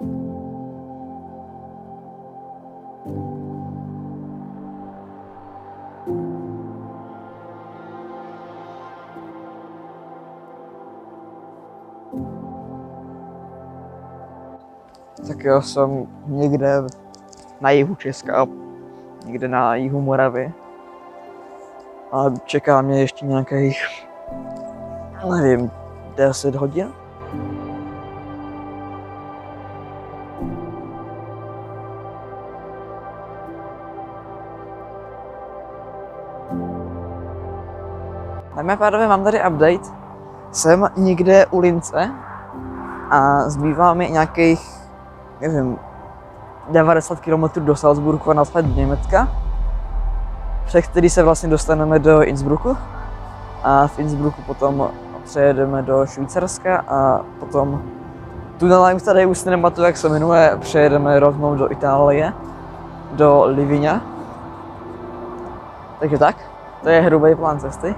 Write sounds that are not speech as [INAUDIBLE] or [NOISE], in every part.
Tak jo, jsem někde na jihu Česka, někde na jihu Moravy. A čeká mě ještě nějakých, nevím, 10 hodin. Dámy a pánové, mám tady update. Jsem někde u Lince a zbývá mi nějakých, nevím, 90 km do Salzburgu a nazpět do Německa, přes který se vlastně dostaneme do Innsbrucku a v Innsbrucku potom přejedeme do Švýcarska a potom tunelem tady už si jak se jmenuje, přejedeme rovnou do Itálie, do Livigna. Takže tak, to je hrubý plán cesty.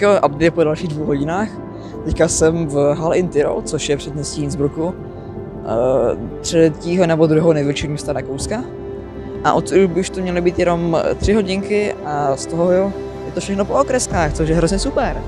Tak jo, update po dalších dvou hodinách. Teďka jsem v Hall in Tyrol, což je předměstí Innsbrucku, uh, třetího nebo druhého největšího města Rakouska. A od by už to měly být jenom tři hodinky a z toho jo, je to všechno po okreskách, což je hrozně super.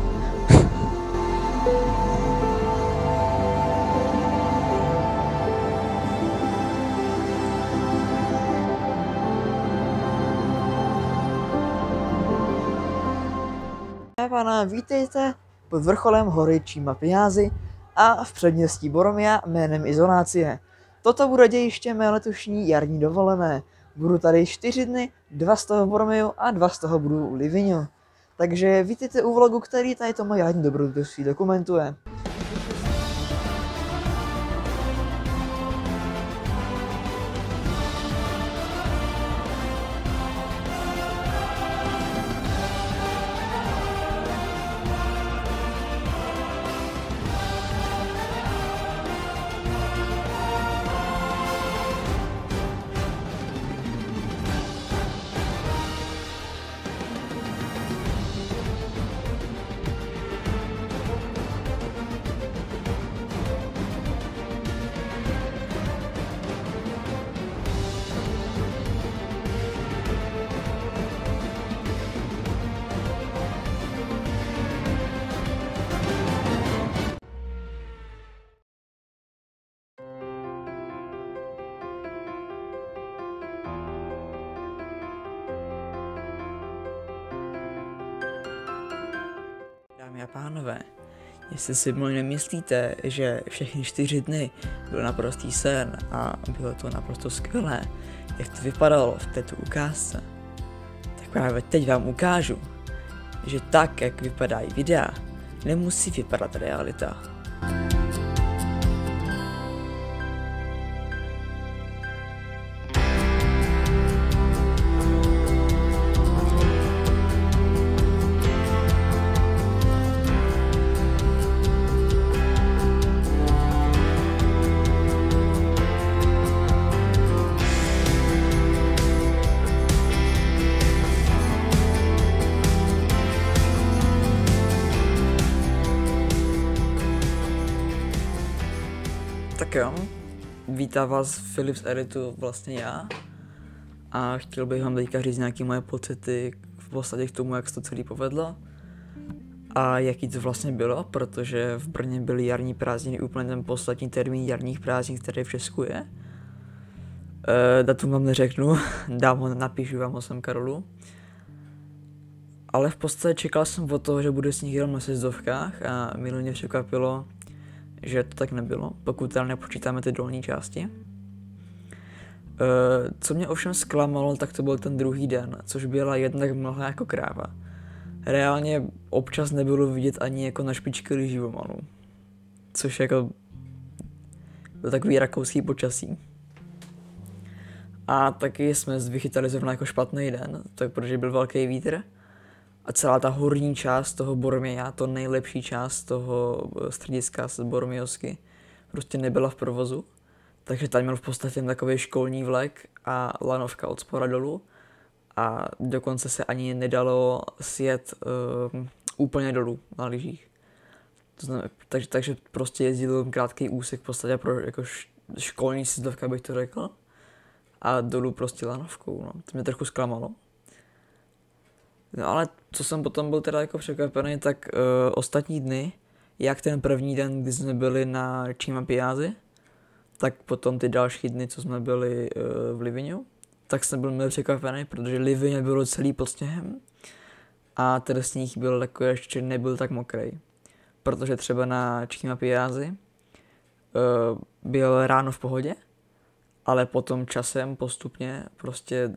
Dámy a pánové, vítejte pod vrcholem hory Číma Piázy a v předměstí Boromia jménem Izolácie. Toto bude dějiště mé letošní jarní dovolené. Budu tady čtyři dny, dva z toho Boromiu a dva z toho budu u Livigno. Takže vítejte u vlogu, který tady to moje jarní dobrodružství dokumentuje. Pánové, jestli si mnou nemyslíte, že všechny čtyři dny byl naprostý sen a bylo to naprosto skvělé, jak to vypadalo v této ukázce, tak právě teď vám ukážu, že tak, jak vypadají videa, nemusí vypadat realita. Tak jo, vítá vás Philips Editu vlastně já a chtěl bych vám teďka říct nějaké moje pocity v podstatě k tomu, jak se to celý povedlo a jaký to vlastně bylo, protože v Brně byly jarní prázdniny, úplně ten poslední termín jarních prázdnin, který v Česku je. E, datum vám neřeknu, [LAUGHS] dám ho, napíšu vám ho sem Karolu. Ale v podstatě čekal jsem od toho, že bude sníh jenom na sezdovkách a milně překvapilo, že to tak nebylo, pokud teda nepočítáme ty dolní části. Uh, co mě ovšem zklamalo, tak to byl ten druhý den, což byla jednak mnoha jako kráva. Reálně občas nebylo vidět ani jako na špičky lyží pomalu. Což jako byl takový rakouský počasí. A taky jsme vychytali zrovna jako špatný den, tak protože byl velký vítr. A celá ta horní část toho Bormia, to nejlepší část toho eh, střediska z Bormiosky, prostě nebyla v provozu. Takže tam měl v podstatě takový školní vlek a lanovka od spora dolů. A dokonce se ani nedalo sjet uh, úplně dolů na lyžích. Takže, takže prostě jezdil krátký úsek v podstatě pro jako školní sjezdovka, bych to řekl. A dolů prostě lanovkou, no. To mě trochu zklamalo. No ale co jsem potom byl teda jako překvapený, tak uh, ostatní dny, jak ten první den, kdy jsme byli na Číma Piazzi, tak potom ty další dny, co jsme byli uh, v Livinu, tak jsem byl mile překvapený, protože Livině bylo celý pod sněhem a ten sníh byl jako ještě nebyl tak mokrý. Protože třeba na Číma Piazzi uh, byl ráno v pohodě, ale potom časem postupně prostě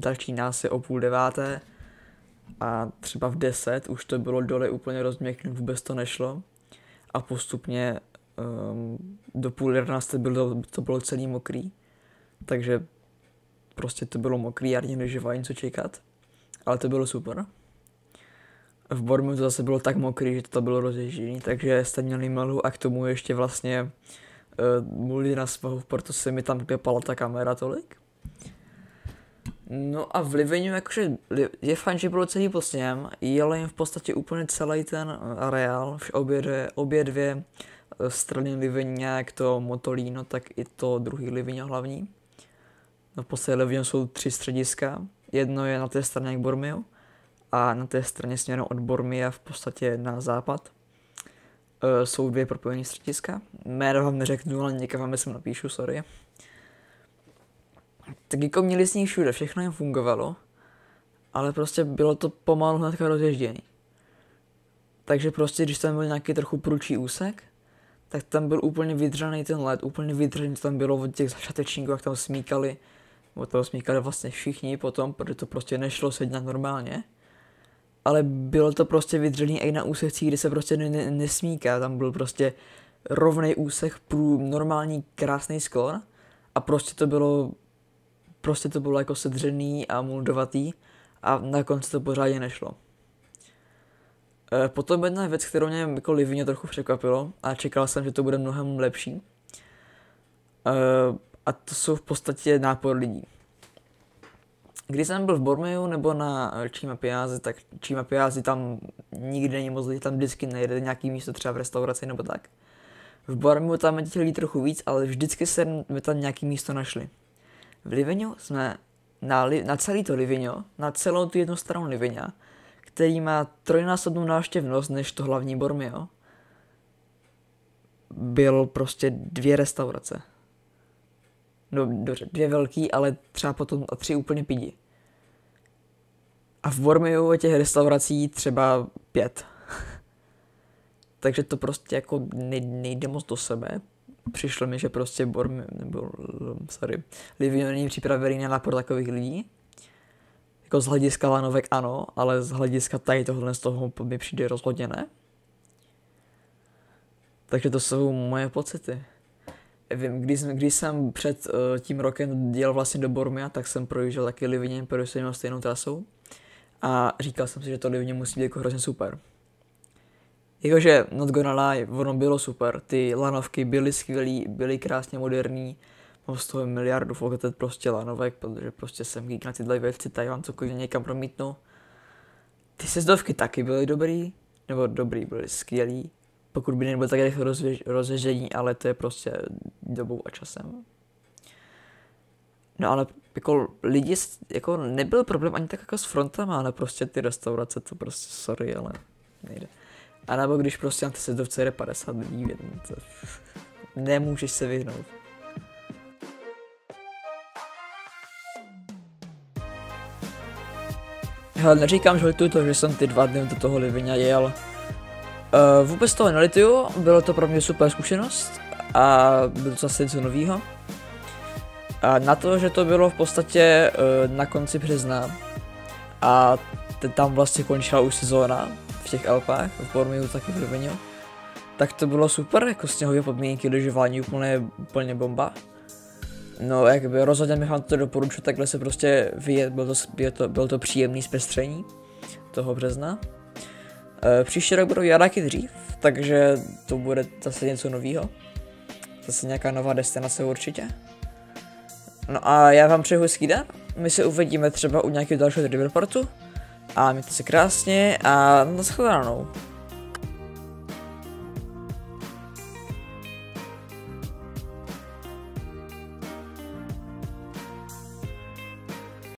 začíná se o půl deváté a třeba v deset už to bylo dole úplně rozměknuté, vůbec to nešlo a postupně um, do půl jedenácté bylo, to bylo celý mokrý, takže prostě to bylo mokrý, ani neživá něco čekat, ale to bylo super. V Bormu to zase bylo tak mokrý, že to bylo rozježděný, takže jste měli melu a k tomu ještě vlastně uh, mluvili na svahu, proto se mi tam vypala ta kamera tolik. No a v Livinu jakože je fajn, že bylo celý pod sněhem, jel jim v podstatě úplně celý ten areál, obě dvě, obě dvě eh, strany Livině, jak to Motolino, tak i to druhý Livině hlavní. No v podstatě Livinu jsou tři střediska, jedno je na té straně jak Bormio a na té straně směrem od Bormia v podstatě na západ. Uh, jsou dvě propojené střediska. Jméno vám neřeknu, ale někam vám se napíšu, sorry tak jako měli s ní všude, všechno jim fungovalo, ale prostě bylo to pomalu hnedka rozježděný. Takže prostě, když tam byl nějaký trochu průčí úsek, tak tam byl úplně vydřený ten led, úplně vydřený tam bylo od těch šatečníků, jak tam smíkali, od toho smíkali vlastně všichni potom, protože to prostě nešlo sedět normálně. Ale bylo to prostě vydřený i na úsecích, kde se prostě ne- ne- nesmíká, tam byl prostě rovný úsek, prů, normální krásný skor a prostě to bylo prostě to bylo jako sedřený a muldovatý a na konci to pořádně nešlo. E, potom jedna věc, kterou mě jako Livně trochu překvapilo a čekal jsem, že to bude mnohem lepší. E, a to jsou v podstatě nápor lidí. Když jsem byl v Bormeu nebo na Číma Piazzi, tak Číma Piazzi tam nikdy není moc lidí, tam vždycky najde nějaký místo třeba v restauraci nebo tak. V Bormeu tam je těch lidí trochu víc, ale vždycky se mi tam nějaký místo našli. V Livigno jsme na, li, na celý to Livigno, na celou tu jednu stranu Livigna, který má trojnásobnou návštěvnost než to hlavní Bormio, byl prostě dvě restaurace. No dobře, dvě velký, ale třeba potom a tři úplně pidi. A v Bormiu je těch restaurací třeba pět. [LAUGHS] Takže to prostě jako nejde moc do sebe, přišlo mi, že prostě Borm, nebo, sorry, Livio není připravený na nápor takových lidí. Jako z hlediska lanovek ano, ale z hlediska tady tohle z toho mi přijde rozhodně ne. Takže to jsou moje pocity. Vím, když, když jsem před uh, tím rokem dělal vlastně do Bormia, tak jsem projížděl taky Livině, protože jsem měl stejnou trasou. A říkal jsem si, že to Livině musí být jako hrozně super. Jakože, not gonna lie, ono bylo super, ty lanovky byly skvělý, byly krásně moderní, mám z toho miliardu fototet prostě lanovek, protože prostě jsem geek na tyhle věci, tady vám cokoliv někam promítnu. Ty sezdovky taky byly dobrý, nebo dobrý, byly skvělý, pokud by nebyl tak rychle rozvěžení, ale to je prostě dobou a časem. No ale jako lidi, jako nebyl problém ani tak jako s frontama, ale prostě ty restaurace, to prostě sorry, ale nejde. A nebo když prostě na té sezdovce jde 50 lidí to [LAUGHS] nemůžeš se vyhnout. Hele, neříkám, že lituju to, že jsem ty dva dny do toho Livině jel. Uh, vůbec toho nelituju, bylo to pro mě super zkušenost a bylo to zase něco nového. A na to, že to bylo v podstatě uh, na konci března a tam vlastně končila už sezóna, v těch Alpách, v Bormiu taky v Livinu, tak to bylo super, jako sněhové podmínky, lyžování úplně, úplně bomba. No, jakby rozhodně bych vám to doporučil takhle se prostě vyjet, bylo to, bylo to, bylo to příjemný zpestření toho března. E, příští rok budou jaráky dřív, takže to bude zase něco nového. Zase nějaká nová destinace určitě. No a já vám přeju hezký den. My se uvidíme třeba u nějakého dalšího riverportu. A mějte se krásně a nashledanou.